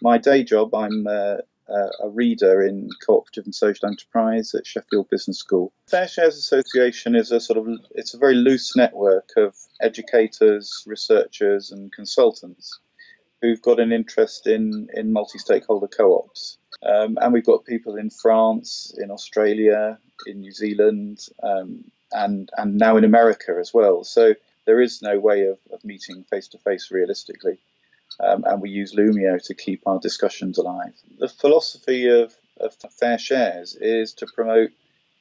My day job, I'm uh, uh, a reader in cooperative and social enterprise at Sheffield Business School. FairShares Association is a sort of it's a very loose network of educators, researchers, and consultants who've got an interest in in multi-stakeholder co-ops. Um, and we've got people in France, in Australia, in New Zealand, um, and and now in America as well. So there is no way of, of meeting face to face realistically um, and we use Loomio to keep our discussions alive. The philosophy of, of fair shares is to promote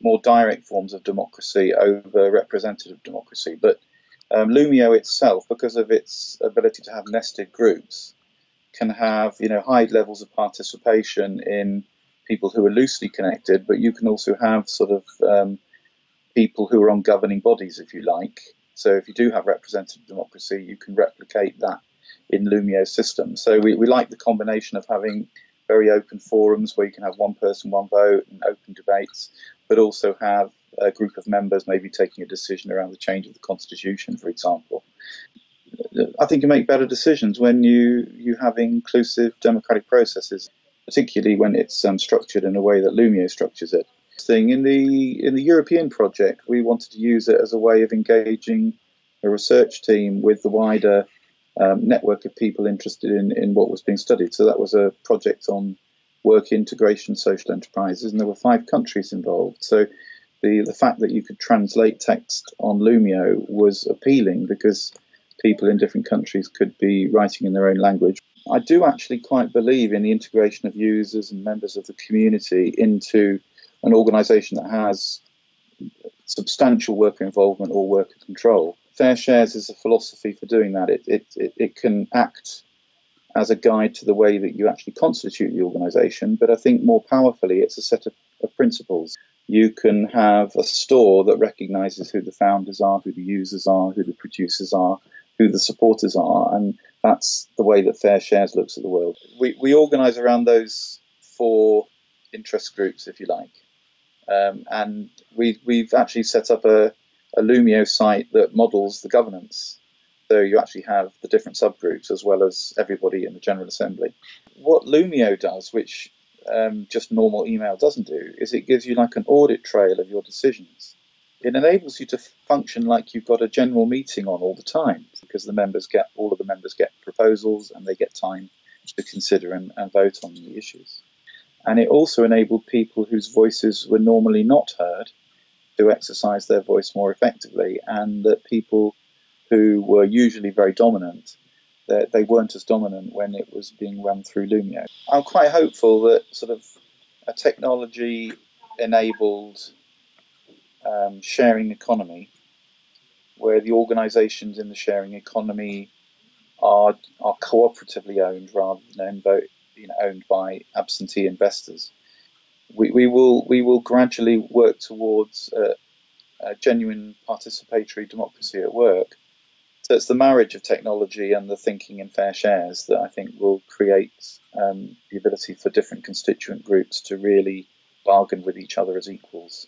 more direct forms of democracy over representative democracy, but um, Loomio itself, because of its ability to have nested groups, can have you know high levels of participation in people who are loosely connected, but you can also have sort of um, people who are on governing bodies, if you like. So if you do have representative democracy, you can replicate that in Loomio's system. So we, we like the combination of having very open forums where you can have one person, one vote, and open debates, but also have a group of members maybe taking a decision around the change of the constitution, for example. I think you make better decisions when you, you have inclusive democratic processes, particularly when it's um, structured in a way that Loomio structures it. Thing in the in the European project, we wanted to use it as a way of engaging a research team with the wider um, network of people interested in, in what was being studied. So that was a project on work integration social enterprises, and there were five countries involved. So the, the fact that you could translate text on Loomio was appealing because people in different countries could be writing in their own language. I do actually quite believe in the integration of users and members of the community into an organization that has substantial worker involvement or worker control. FairShares is a philosophy for doing that. It, it, it, it can act as a guide to the way that you actually constitute the organization, but I think more powerfully, it's a set of, of principles. You can have a store that recognizes who the founders are, who the users are, who the producers are, who the supporters are, and that's the way that FairShares looks at the world. We, we organize around those four interest groups, if you like. Um, and we, we've actually set up a, a Loomio site that models the governance. So you actually have the different subgroups as well as everybody in the General Assembly. What Loomio does, which um, just normal email doesn't do, is it gives you like an audit trail of your decisions. It enables you to function like you've got a general meeting on all the time because the members get all of the members get proposals and they get time to consider and, and vote on the issues. And it also enabled people whose voices were normally not heard to exercise their voice more effectively, and that people who were usually very dominant, that they weren't as dominant when it was being run through Loomio. I'm quite hopeful that sort of a technology enabled um, sharing economy, where the organisations in the sharing economy are are cooperatively owned rather than you know, owned by absentee investors we, we will we will gradually work towards a, genuine participatory democracy at work. So it's the marriage of technology and the thinking in fair shares that I think will create um, the ability for different constituent groups to really bargain with each other as equals.